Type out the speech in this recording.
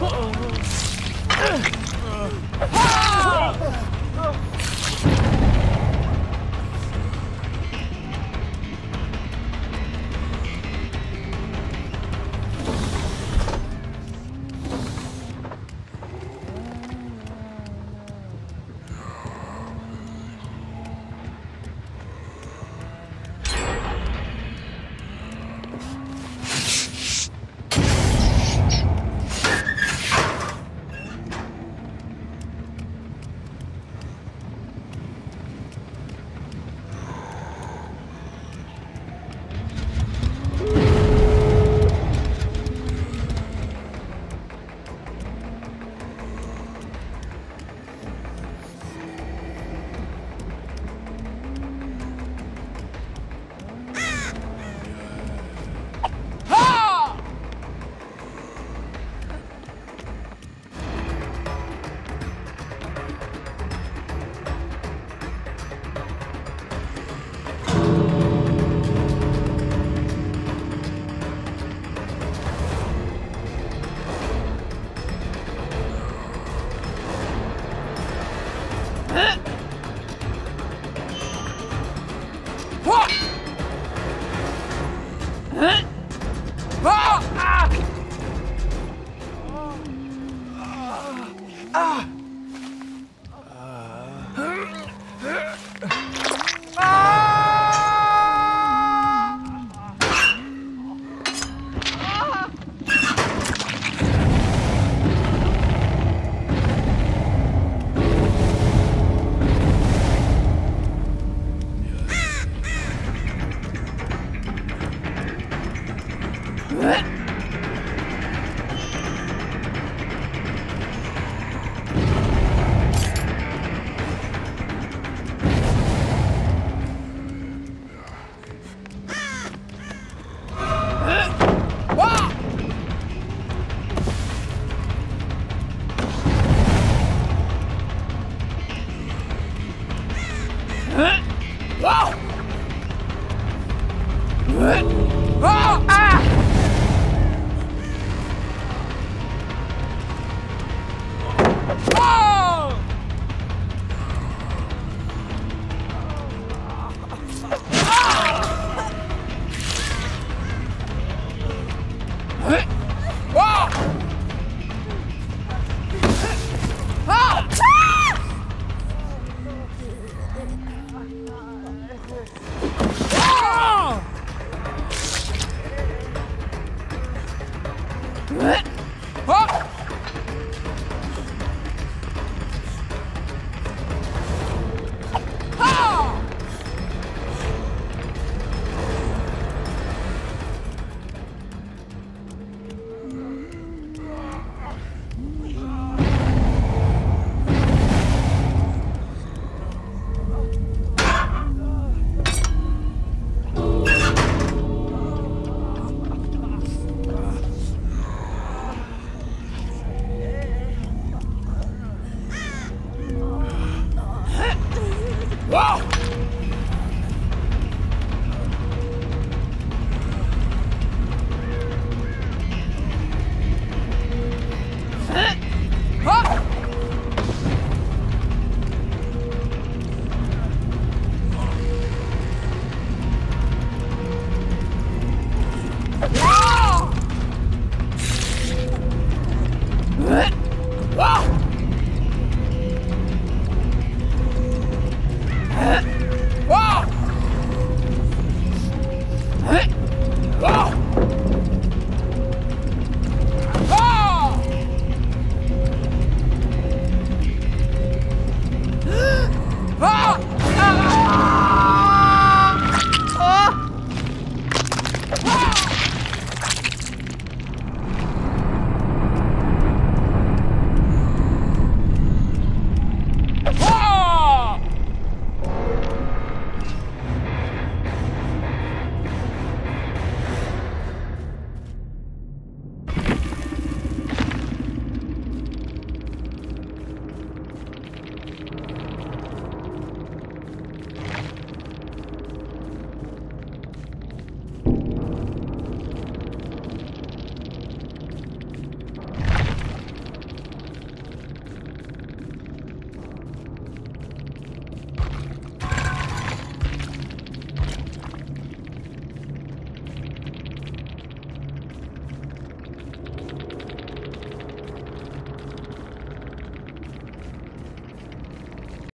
Oh. Huh?